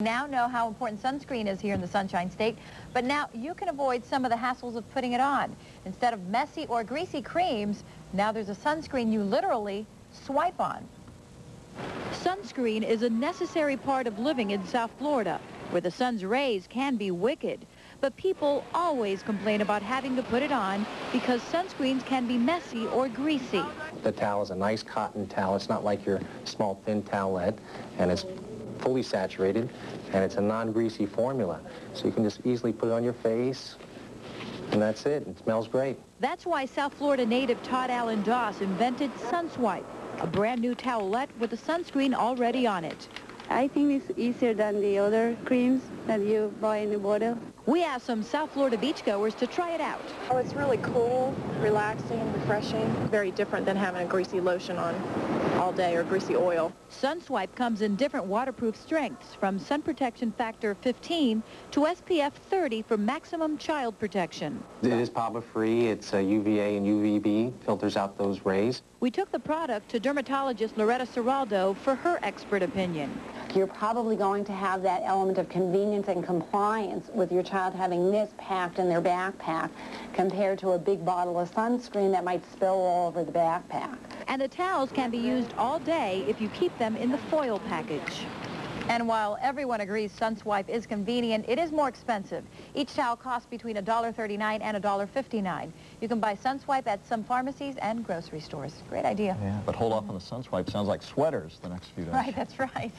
now know how important sunscreen is here in the Sunshine State, but now you can avoid some of the hassles of putting it on. Instead of messy or greasy creams, now there's a sunscreen you literally swipe on. Sunscreen is a necessary part of living in South Florida, where the sun's rays can be wicked. But people always complain about having to put it on because sunscreens can be messy or greasy. The towel is a nice cotton towel. It's not like your small thin towelette, and it's fully saturated, and it's a non-greasy formula. So you can just easily put it on your face, and that's it. It smells great. That's why South Florida native Todd Allen Doss invented SunSwipe, a brand new towelette with a sunscreen already on it. I think it's easier than the other creams that you buy in the bottle. We asked some South Florida beachgoers to try it out. Oh, it's really cool, relaxing, refreshing. Very different than having a greasy lotion on all day or greasy oil. SunSwipe comes in different waterproof strengths from sun protection factor 15 to SPF 30 for maximum child protection. It is PABA-free. It's a UVA and UVB, filters out those rays. We took the product to dermatologist Loretta Ciraldo for her expert opinion. You're probably going to have that element of convenience and compliance with your child having this packed in their backpack compared to a big bottle of sunscreen that might spill all over the backpack. And the towels can be used all day if you keep them in the foil package. And while everyone agrees SunSwipe is convenient, it is more expensive. Each towel costs between $1.39 and $1.59. You can buy SunSwipe at some pharmacies and grocery stores. Great idea. Yeah, but hold off on the SunSwipe. Sounds like sweaters the next few days. Right, that's right.